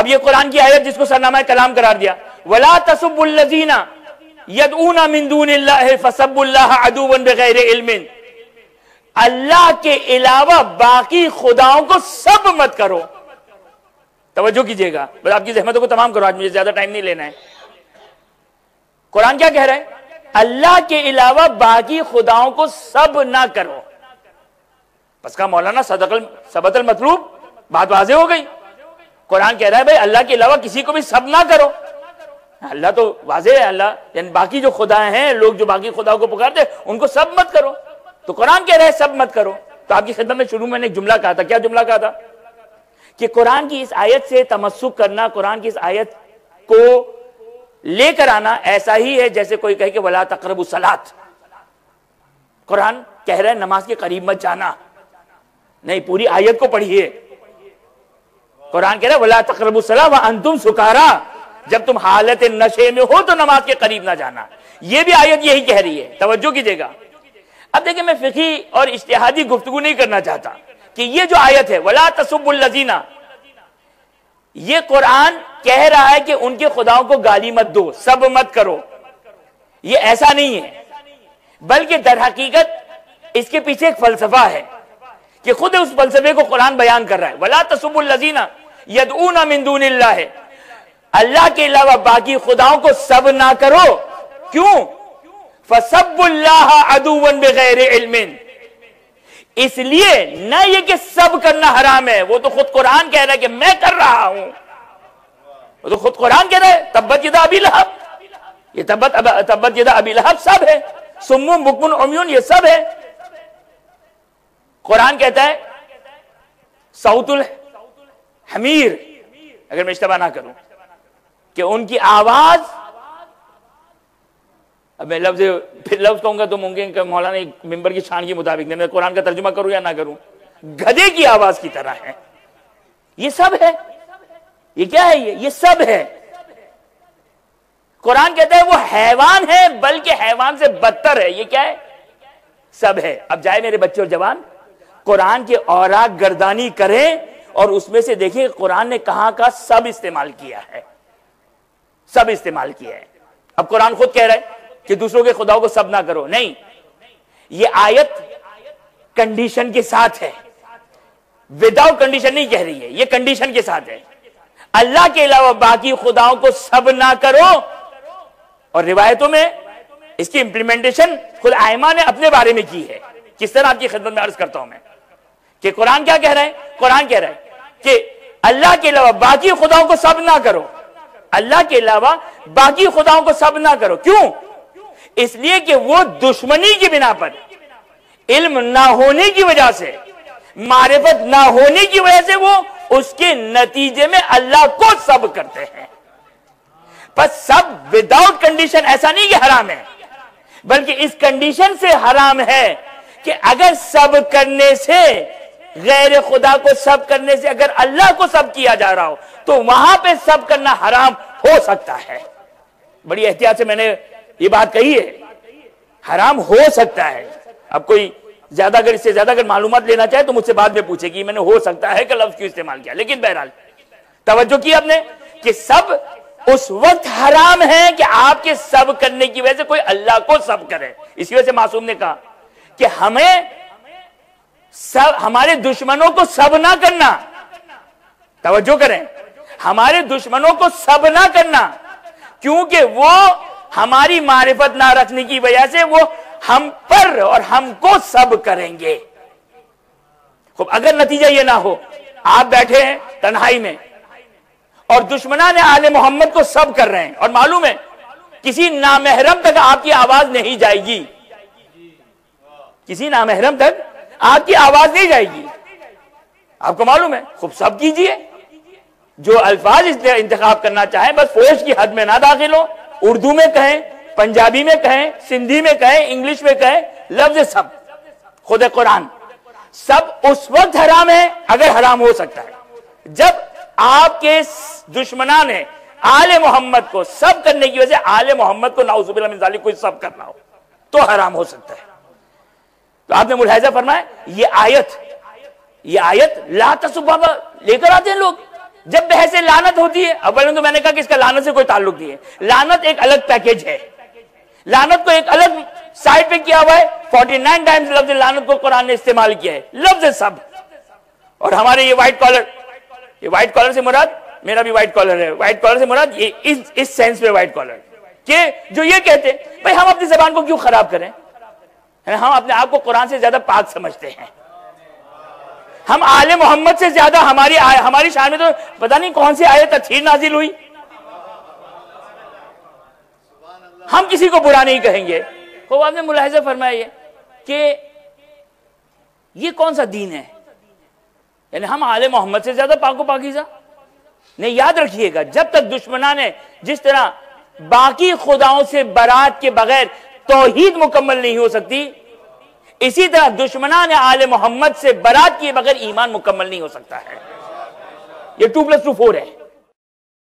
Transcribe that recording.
अब ये कुरान की आयत जिसको सरनामा कलाम करार दिया। वला तसुबुल्लजीना यदऊना मिन दूनिल्लाह फसबुल्लाह अदुवन बगैर इल्मिन। अल्लाह के अलावा बाकी खुदाओं को सब मत करो। तवज्जो कीजिएगा। बस आपकी जहमतों को तमाम करो। आज मुझे ज़्यादा टाइम नहीं लेना है। कुरान क्या कह रहा है? अल्लाह के अलावा बाकी खुदाओं को सब ना करो। बस का मौलाना सदकल सबतल मतलूब बात वाजे हो गई। कुरान कह रहा है, भाई, अल्लाह के अलावा किसी को भी सब ना करो। अल्लाह तो वाजे है, अल्लाह, यानी बाकी जो खुदा हैं, लोग जो बाकी खुदाओं को पुकारते उनको सब मत करो। तो कुरान कह रहा है सब मत करो। तो आपकी खिदमत में शुरू मैंने एक जुमला कहा था, क्या जुमला कहा था? कि कुरान की इस आयत से तमस्सुक करना, कुरान की इस आयत को लेकर आना ऐसा ही है, जैसे कोई कहे कि, वला तकरबु सलात। कुरान कह रहा है, नमाज़ के करीब मत जाना। नहीं, पूरी आयत को पढ़िए। कुरान कह रहा है, वला तकरबु सला व अंतुम सुकारा। जब तुम हालत नशे में हो तो नमाज़ के करीब ना जाना। यह भी आयत यही कह रही है। तवज्जो कीजिएगा। अब देखिए, मैं फिकी और इश्तेहादी गुफ्तगु नहीं करना चाहता कि ये जो आयत है, वला तसुबुल्लजीना ये कुरान कह रहा है कि उनके खुदाओं को गाली मत दो, सब मत करो। ये ऐसा नहीं है। बल्कि दर हकीकत इसके पीछे एक फलसफा है कि खुद उस फलसफे को कुरान बयान कर रहा है। वला तसुबुल्लजीना यदूना मिंदून है अल्लाह के अलावा बाकी खुदाओं को सब ना करो। क्यों? फसबुल्लाह अदुवन बगैर इल्मिन। इसलिए न ये कि सब करना हराम है, वो तो खुद कुरान कह रहा है कि मैं कर रहा हूँ। वो तो खुद कुरान कह रहा है, तब्बत यदा अबी लहब। ये तब्बत तब्बत यदा अभी लहब सब है। सुमुन बुकमुन उम्यून, ये सब है। कुरान कहता है सऊतुल हमीर, अगर मैं इश्तबा ना करूँ, कि उनकी आवाज़, अब मैं लफ्ज, फिर लफ्ज कहूँगा तो मुमकिन मौलाना एक मेंबर की शान के मुताबिक नहीं मैं कुरान का तर्जुमा करूँ या ना करूँ। गधे की आवाज़ की तरह है। ये सब है। ये क्या है ये? ये सब है। कुरान कहता है वो हैवान है, बल्कि हैवान से बदतर है। ये क्या है? सब है। अब जाए मेरे बच्चे और जवान, कुरान के और गर्दानी करें और उसमें से देखिए, कुरान ने कहाँ का सब इस्तेमाल किया है। सब इस्तेमाल किया है। अब कुरान खुद कह रहा है कि दूसरों के खुदाओं को सब ना करो। नहीं। ये आयत कंडीशन के साथ है। विदाउट कंडीशन नहीं कह रही है। ये कंडीशन के साथ है। अल्लाह के अलावा बाकी खुदाओं को सब ना करो। और रिवायतों में इसकी इंप्लीमेंटेशन खुद आयमा ने अपने बारे में की है। किस तरह आपकी खिदमत में अर्ज़ करता हूँ मैं। कि कुरान क्या कह रहे हैं? कुरान कह रहा है कि अल्लाह के अलावा बाकी खुदाओं को सब ना करो। अल्लाह के अलावा बाकी खुदाओं को सब ना करो। क्यों? इसलिए कि वो दुश्मनी की बिना पर। इल्म ना होने की वजह से, मारिफत ना होने की वजह से वो उसके नतीजे में अल्लाह को सब करते हैं। पर सब विदाउट कंडीशन ऐसा नहीं कि हराम है, बल्कि इस कंडीशन से हराम है कि अगर सब करने से गैर खुदा को सब करने से अगर अल्लाह को सब किया जा रहा हो तो वहाँ पे सब करना हराम हो सकता है। बड़ी एहतियात से मैंने ये बात कही है। हराम हो सकता है। अब कोई ज़्यादा अगर इससे ज़्यादा अगर मालूम लेना चाहे तो मुझसे बाद में पूछे कि मैंने हो सकता है कि लफ्ज क्यों इस्तेमाल किया। लेकिन बहरहाल, तवज्जो की आपने कि सब उस वक्त हराम है कि आपके सब करने की वजह से कोई अल्लाह को सब करे। इसी वजह से मासूम ने कहा कि हमें सब, हमारे दुश्मनों को सब ना करना। तवज्जो करें। हमारे दुश्मनों को सब ना करना, क्योंकि वो हमारी मारिफत ना रखने की वजह से वो हम पर और हमको सब करेंगे। खूब, अगर नतीजा ये ना हो, आप बैठे हैं तन्हाई में, और दुश्मना ने आले मोहम्मद को सब कर रहे हैं, और मालूम है, किसी नामहरम तक आपकी आवाज़ नहीं जाएगी। किसी नामहरम तक आपकी आवाज़ नहीं जाएगी। आपको मालूम है? खूब सब कीजिए। जो अल्फाज इंतखाब करना चाहे, बस फोश की हद में ना दाखिल हो। उर्दू में कहें, पंजाबी में कहें, सिंधी में कहें, इंग्लिश में कहें, लफ्ज सब, खुद कुरान। सब उस वक्त हराम है, अगर हराम हो सकता है। जब आपके दुश्मना ने आले मोहम्मद को सब करने की वजह आले मोहम्मद को नाउजुबिल्ला कोई सब करना हो तो हराम हो सकता है। तो आपने मुलायजा फरमाया, ये आयत ये आयत ला तसुबा लेकर आते हैं लोग। जब बहस लानत होती है, अब तो मैंने कहा कि इसका लानत से कोई ताल्लुक नहीं है। लानत एक अलग पैकेज है। लानत को एक अलग साइड पे किया हुआ है। 49 टाइम्स लफ्ज लानत को कुरान ने इस्तेमाल किया है। लफ्ज सब। और हमारे ये व्हाइट कॉलर ये व्हाइट कॉलर से मुराद, मेरा भी व्हाइट कॉलर है। व्हाइट कॉलर से मुराद, ये इस इस सेंस में व्हाइट कॉलर कि, जो ये कहते हैं, भाई हम अपनी जबान को क्यों खराब करें? हम अपने आप को कुरान से ज़्यादा पाक समझते हैं। हम आले मोहम्मद से ज़्यादा हमारी हमारी शान में तो पता नहीं कौन सी आयत तथीर नाजिल हुई। हम किसी को बुरा नहीं कहेंगे। तो आपने मुलाहजा फरमाया कि ये कौन सा दीन है? यानी हम आले मोहम्मद से ज़्यादा पाको पाकिजा? नहीं, याद रखिएगा, जब तक दुश्मना ने जिस तरह बाकी खुदाओं से बारात के बगैर तोहीद मुकम्मल नहीं हो सकती। इसी तरह दुश्मना ने आल मोहम्मद से बरात किए बगैर ईमान मुकम्मल नहीं हो सकता है। ये टू प्लस टू फोर है।